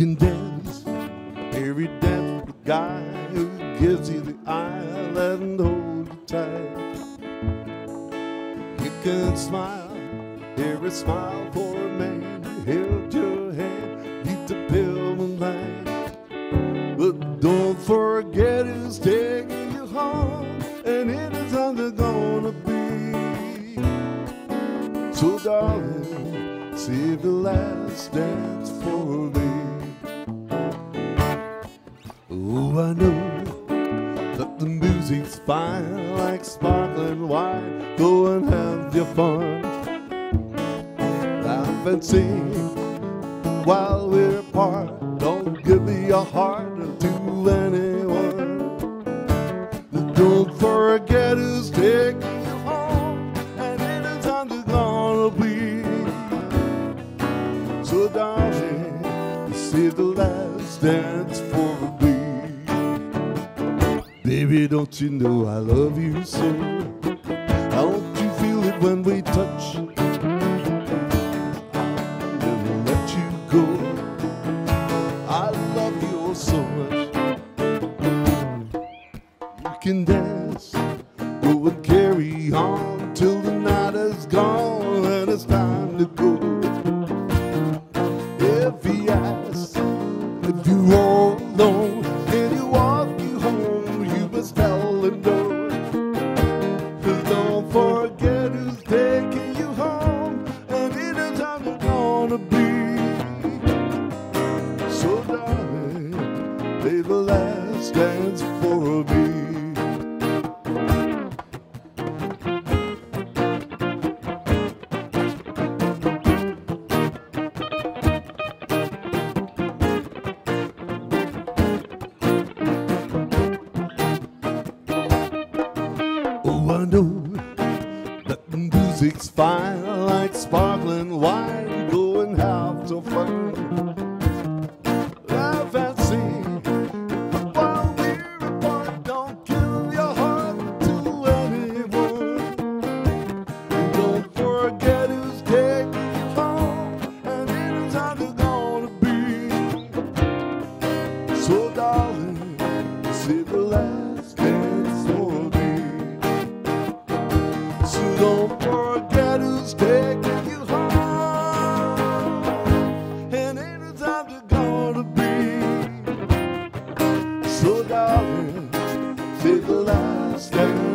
Every dance with the guy who gives you the eye and hold you tight. You can smile, a smile for a man who held your hand, beat the pavement line. But don't forget who's taking you home, and it is under gonna be. So darling, save the last dance for me. I know that the music's fine, like sparkling wine. Go and have your fun. Laugh and sing while we're apart. Don't give me your heart to anyone. Don't forget who's taking. So, darling, save the last dance for me. Baby, don't you know I love you so? Don't you feel it when we touch? Never let you go. I love you so much. You can dance, and carry on till the night is gone and it's time to go. If he asks if you all the last dance for me. Oh, I know that the music's fine, like sparkling wine. So darling,